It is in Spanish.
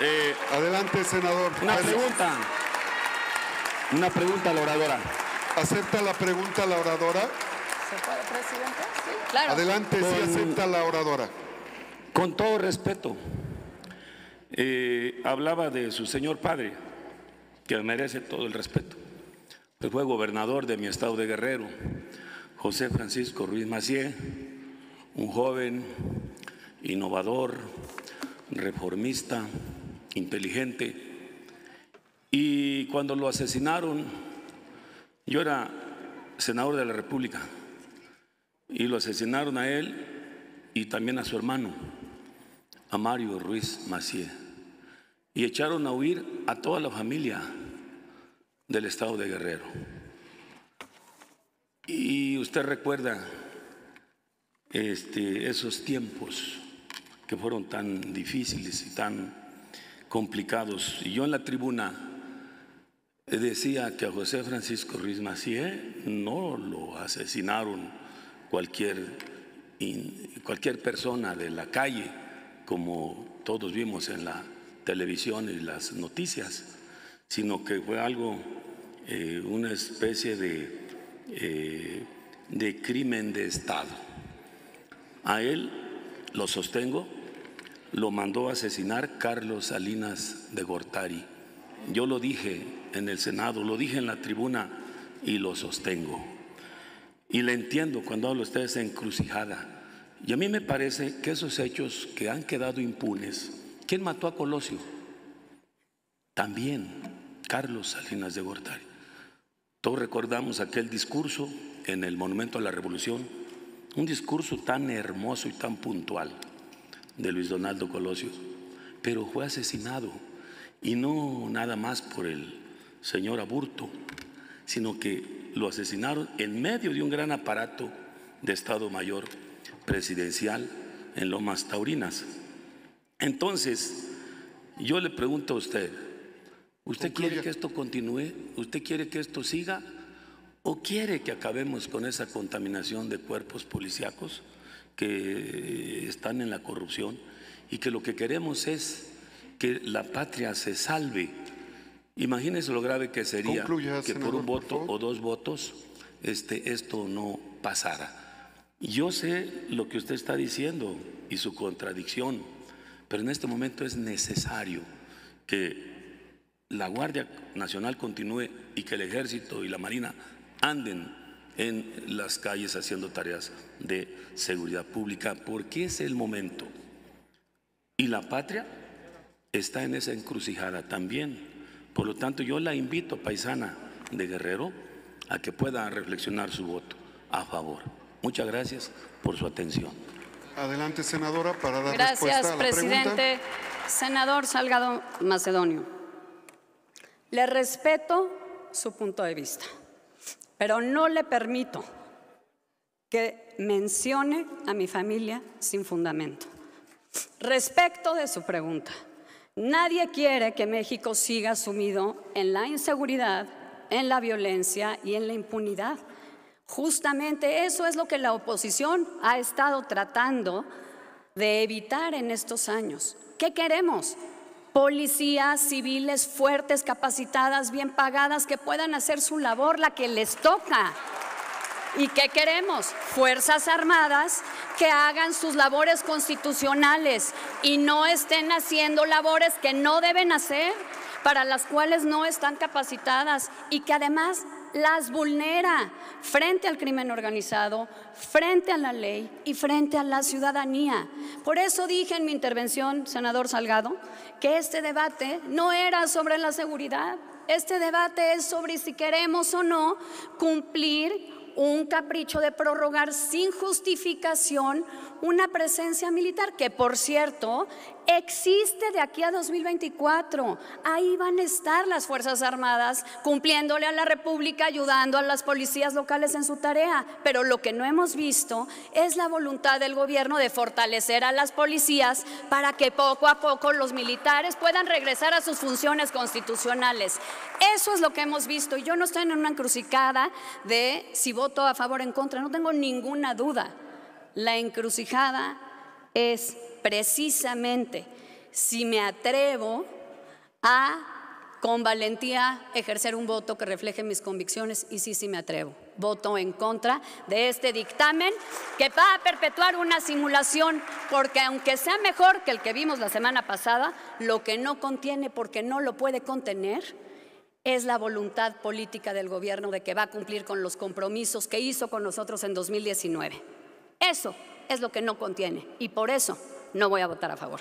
Eh, Adelante, senador. una pregunta. Una pregunta a la oradora. ¿Acepta la pregunta la oradora? ¿Se puede, presidente? Sí, claro. Adelante, sí acepta la oradora. Con todo respeto, eh, hablaba de su señor padre, que merece todo el respeto. Pues fue gobernador de mi estado de Guerrero, José Francisco Ruiz Macié, un joven innovador, reformista, inteligente. Y cuando lo asesinaron, yo era senador de la República, y lo asesinaron a él y también a su hermano, a Mario Ruiz Macié. Y echaron a huir a toda la familia del estado de Guerrero. Y usted recuerda este, esos tiempos que fueron tan difíciles y tan complicados. Yo en la tribuna decía que a José Francisco Ruiz Macié no lo asesinaron cualquier, cualquier persona de la calle, como todos vimos en la televisión y las noticias, sino que fue algo, eh, una especie de, eh, de crimen de Estado. A él, lo sostengo, lo mandó a asesinar Carlos Salinas de Gortari. Yo lo dije en el Senado, lo dije en la tribuna y lo sostengo. Y le entiendo cuando hablo ustedes de encrucijada. Y a mí me parece que esos hechos que han quedado impunes, ¿quién mató a Colosio? También Carlos Salinas de Gortari. Todos recordamos aquel discurso en el Monumento a la Revolución, un discurso tan hermoso y tan puntual de Luis Donaldo Colosio, pero fue asesinado y no nada más por el señor Aburto, sino que lo asesinaron en medio de un gran aparato de Estado Mayor presidencial en Lomas Taurinas. Entonces, yo le pregunto a usted, ¿usted Concluya. quiere que esto continúe? ¿Usted quiere que esto siga? ¿O quiere que acabemos con esa contaminación de cuerpos policíacos que están en la corrupción y que lo que queremos es que la patria se salve? Imagínese lo grave que sería que por un voto o dos votos este, esto no pasara. Yo sé lo que usted está diciendo y su contradicción, pero en este momento es necesario que la Guardia Nacional continúe y que el Ejército y la Marina anden en las calles haciendo tareas de seguridad pública, porque es el momento. Y la patria está en esa encrucijada también. Por lo tanto, yo la invito, paisana de Guerrero, a que pueda reflexionar su voto a favor. Muchas gracias por su atención. Adelante, senadora, para dar respuesta Gracias, a la pregunta. presidente. Senador Salgado Macedonio, le respeto su punto de vista, pero no le permito que mencione a mi familia sin fundamento. Respecto de su pregunta, nadie quiere que México siga sumido en la inseguridad, en la violencia y en la impunidad. Justamente eso es lo que la oposición ha estado tratando de evitar en estos años. ¿Qué queremos? Policías civiles fuertes, capacitadas, bien pagadas, que puedan hacer su labor, la que les toca. ¿Y qué queremos? Fuerzas Armadas que hagan sus labores constitucionales y no estén haciendo labores que no deben hacer, para las cuales no están capacitadas y que además las vulnera frente al crimen organizado, frente a la ley y frente a la ciudadanía. Por eso dije en mi intervención, senador Salgado, que este debate no era sobre la seguridad, este debate es sobre si queremos o no cumplir un capricho de prorrogar sin justificación una presencia militar, que por cierto existe de aquí a 2024. Ahí van a estar las Fuerzas Armadas cumpliéndole a la República, ayudando a las policías locales en su tarea. Pero lo que no hemos visto es la voluntad del gobierno de fortalecer a las policías para que poco a poco los militares puedan regresar a sus funciones constitucionales. Eso es lo que hemos visto. Y yo no estoy en una encrucijada de si voto a favor o en contra, no tengo ninguna duda. La encrucijada es precisamente si me atrevo a con valentía ejercer un voto que refleje mis convicciones y sí, sí me atrevo. Voto en contra de este dictamen que va a perpetuar una simulación porque aunque sea mejor que el que vimos la semana pasada, lo que no contiene porque no lo puede contener es la voluntad política del gobierno de que va a cumplir con los compromisos que hizo con nosotros en 2019. Eso es lo que no contiene y por eso no voy a votar a favor.